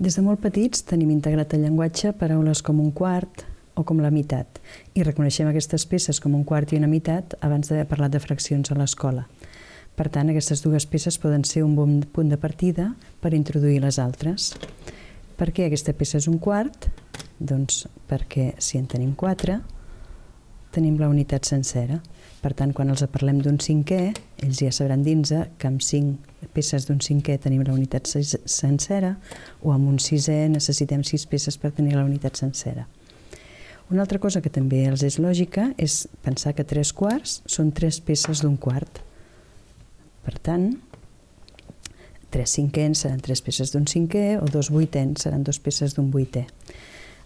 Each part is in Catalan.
Des de molt petits tenim integrat al llenguatge paraules com un quart o com la meitat i reconeixem aquestes peces com un quart i una meitat abans d'haver parlat de fraccions a l'escola. Per tant, aquestes dues peces poden ser un bon punt de partida per introduir les altres. Per què aquesta peça és un quart? Doncs perquè si en tenim quatre, tenim la unitat sencera. Per tant, quan els parlem d'un cinquè, ells ja sabran dins que amb cinc peces d'un cinquè tenim la unitat sencera o amb un sisè necessitem sis peces per tenir la unitat sencera. Una altra cosa que també els és lògica és pensar que tres quarts són tres peces d'un quart. Per tant, tres cinquens seran tres peces d'un cinquè o dos vuitens seran dos peces d'un vuitè.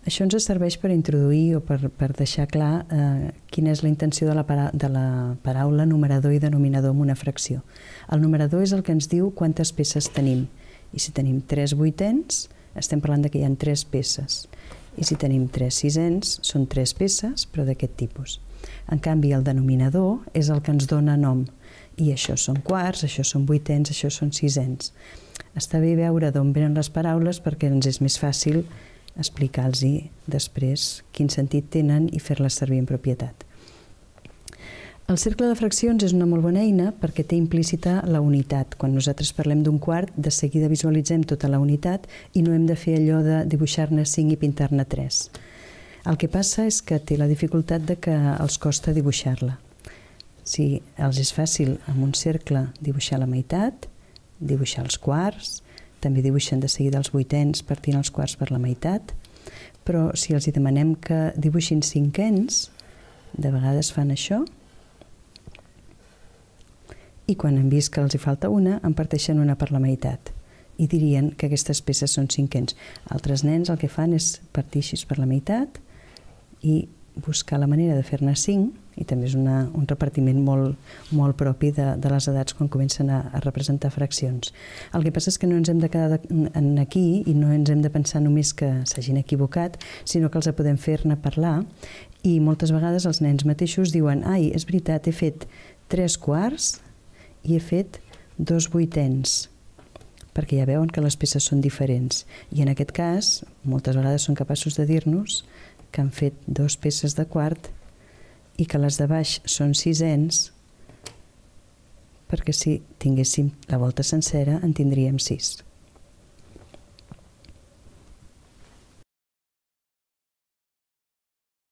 Això ens serveix per introduir o per, per deixar clar eh, quina és la intenció de la, para, de la paraula numerador i denominador en una fracció. El numerador és el que ens diu quantes peces tenim. I si tenim tres vuitens, estem parlant de que hi ha tres peces. I si tenim tres sisens, són tres peces, però d'aquest tipus. En canvi, el denominador és el que ens dona nom. I això són quarts, això són vuitens, això són sisens. Està bé veure d'on venen les paraules perquè ens és més fàcil explicar-los després quin sentit tenen i fer-les servir en propietat. El cercle de fraccions és una molt bona eina perquè té implícita la unitat. Quan nosaltres parlem d'un quart, de seguida visualitzem tota la unitat i no hem de fer allò de dibuixar-ne 5 i pintar-ne 3. El que passa és que té la dificultat de que els costa dibuixar-la. Si els és fàcil amb un cercle dibuixar la meitat, dibuixar els quarts, també dibuixen de seguida els vuitens partint els quarts per la meitat, però si els hi demanem que dibuixin cinquens, de vegades fan això, i quan han vist que els hi falta una, en parteixen una per la meitat i dirien que aquestes peces són cinquens. Altres nens el que fan és partir per la meitat i buscar la manera de fer-ne cinc, i també és una, un repartiment molt, molt propi de, de les edats quan comencen a, a representar fraccions. El que passa és que no ens hem de quedar de, en aquí i no ens hem de pensar només que s'hagin equivocat, sinó que els podem fer-ne parlar i moltes vegades els nens mateixos diuen ai, és veritat, he fet tres quarts i he fet dos vuitens perquè ja veuen que les peces són diferents. I en aquest cas, moltes vegades són capaços de dir-nos que han fet dos peces de quart i que les de baix són sisens perquè si tinguéssim la volta sencera en tindríem sis.